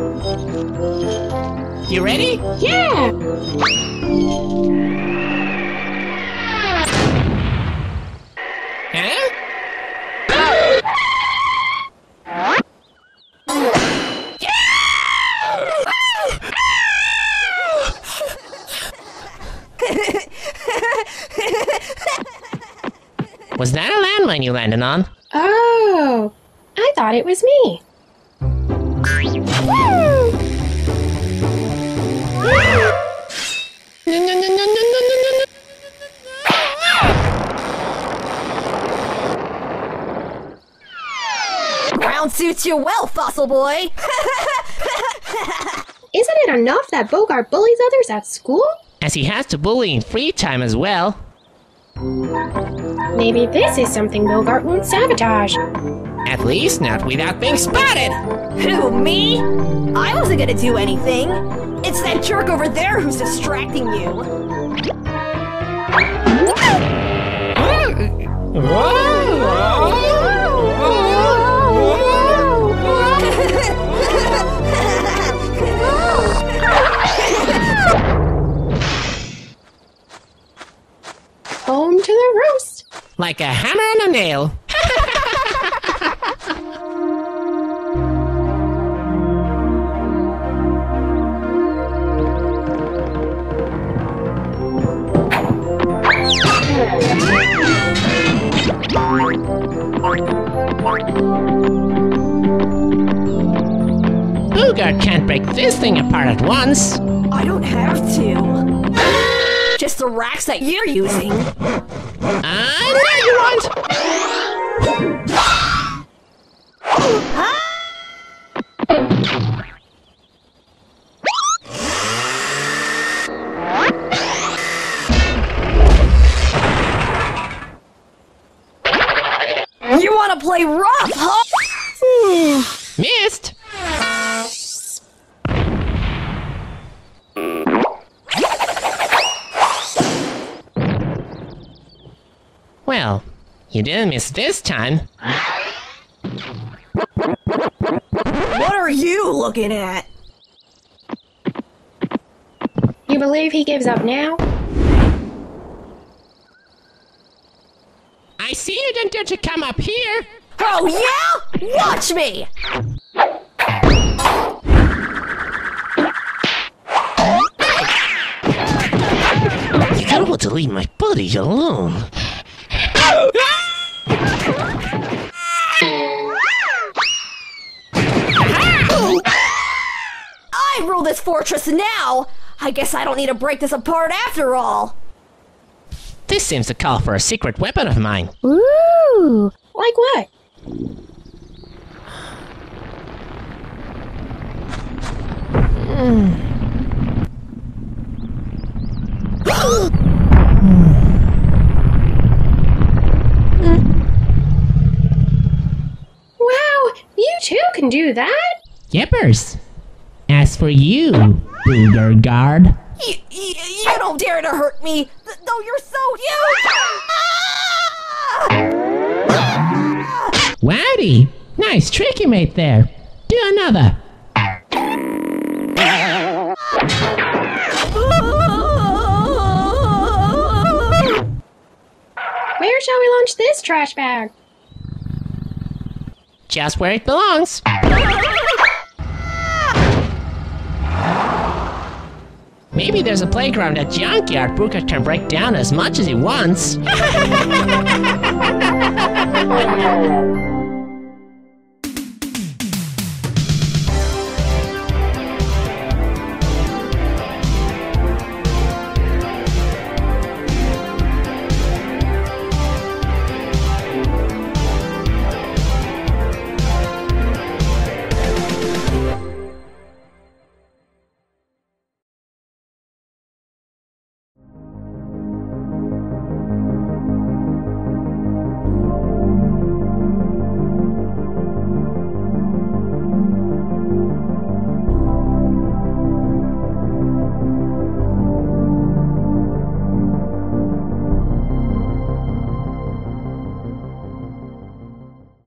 You ready? Yeah! Huh? Was that a landmine you landed on? Oh, I thought it was me. Ground suits you well, fossil boy. Isn't it enough that Bogart bullies others at school? As he has to bully in free time as well. Maybe this is something Bogart won't sabotage. At least not without being spotted! Who, me? I wasn't gonna do anything. It's that jerk over there who's distracting you. Home to the roast. Like a hammer and a nail. Bogart can't break this thing apart at once. I don't have to. Just the racks that you're using. Ah, I know you want. You wanna play rough, huh? Missed. Well, you didn't miss this time. What are you looking at? You believe he gives up now? I see you didn't dare to come up here. Oh, yeah? Watch me! You gotta want to leave my buddy alone. I rule this fortress now! I guess I don't need to break this apart after all. This seems to call for a secret weapon of mine. Ooh. Like what? Hmm. Wow, you too can do that? Yippers. As for you, Booger Guard, You, you, you don't dare to hurt me, th- though you're so huge! Ah! Wowdy! Nice trick you made there. Do another. Where shall we launch this trash bag? Just where it belongs. Maybe there's a playground at Junkyard Booker can break down as much as he wants.